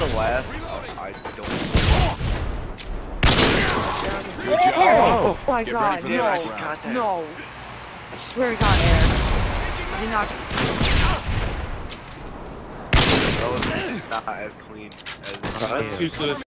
was the last. I don't. Good job. Oh, oh my Get god, ready for the no, next round. no. I swear to god, Aaron. You're not. That was not as clean as. That's useless.